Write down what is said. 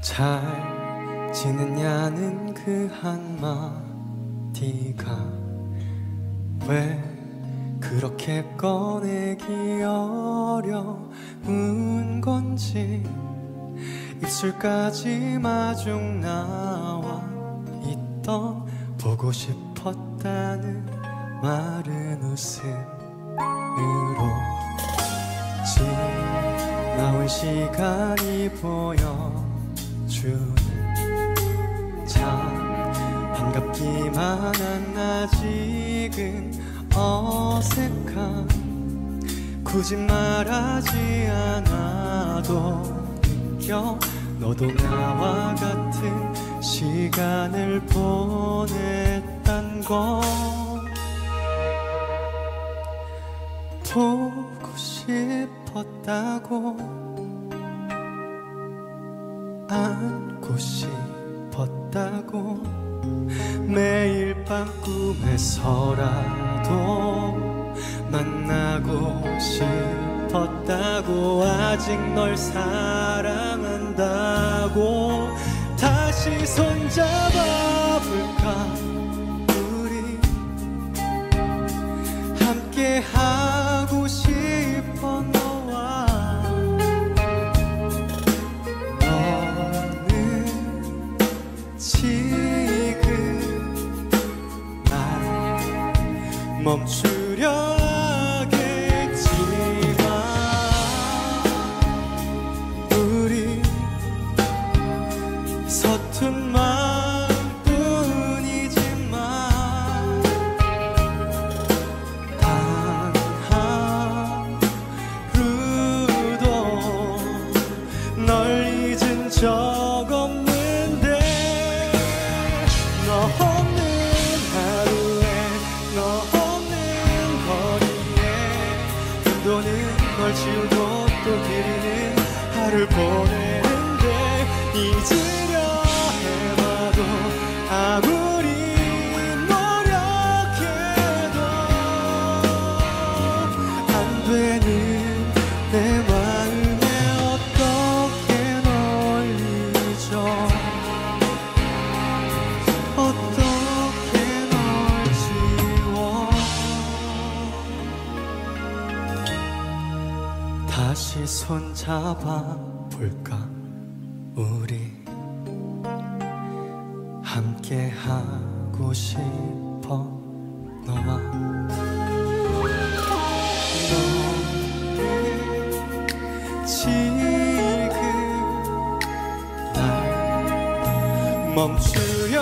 잘 지냈냐는 그 한마디가 왜 그렇게 꺼내기 어려운 건지 입술까지 마중 나와 있던 보고 싶었다는 마른 웃음으로 지나온 시간이 보여주는 참 반갑기만 한 아직은 어색한 굳이 말하지 않아도 느껴. 너도 나와 같은 시간을 보냈단 걸 보고 싶었다고 안고 싶었다고 매일 밤 꿈에서라도 만나고 싶었다고 아직 널 사랑한다고 다시 손잡아 지금 날 멈추 도는 널 지우고 또 그리는 하루를 보내는데 잊으 다시 손잡아 볼까 우리? 함께 하고 싶어 너와? 너는 지금 날 멈추